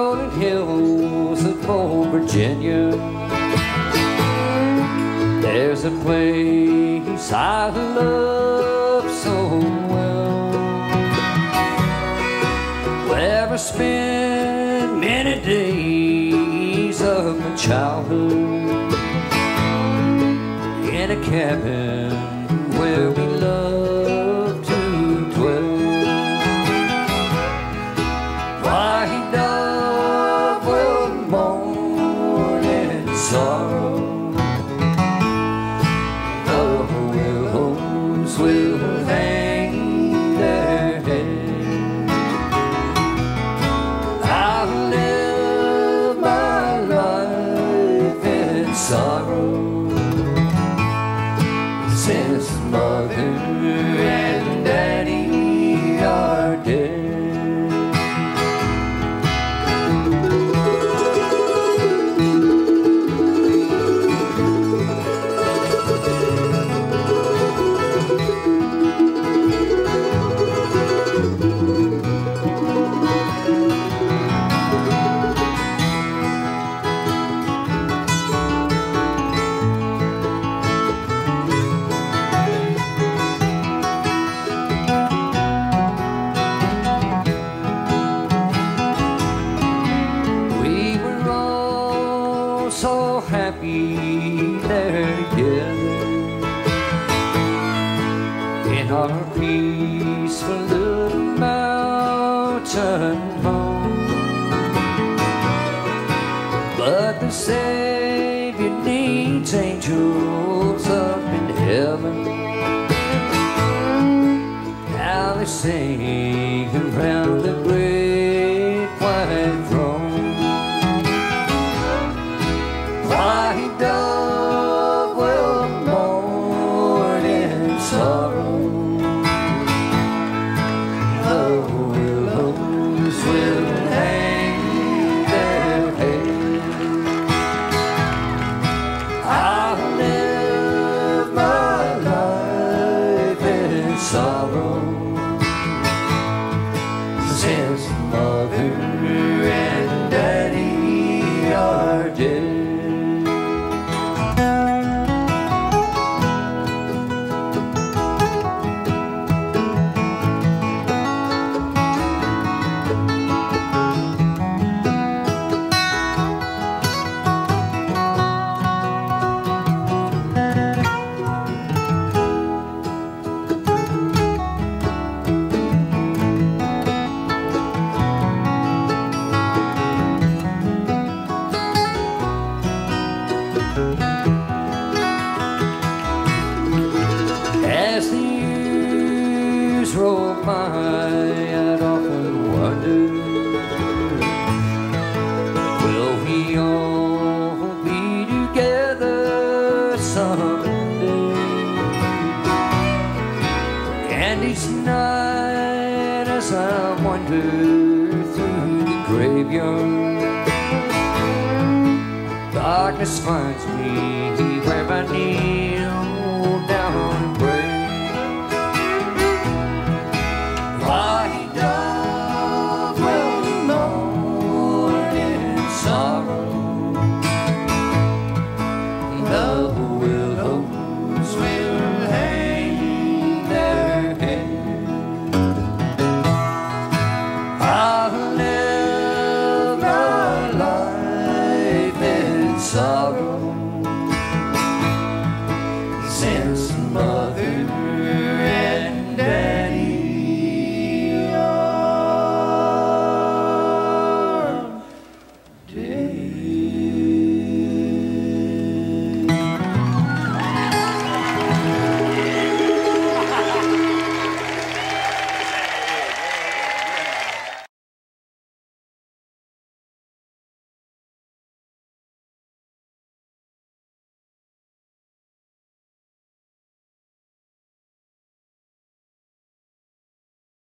rolling hills of old Virginia. There's a place I love so well where I spent many days of my childhood in a cabin sorrow. The willows will hang their head. I'll live my life in sorrow since mother and daddy are dead. All so happy there together in our peaceful little mountain home. But the Savior needs angels up in heaven. Now they sing around the White dove will mourn in sorrow. The willows will hang their head. I'll live my life in sorrow since mother and daddy are dead. And each night as I wander through the graveyard Darkness finds me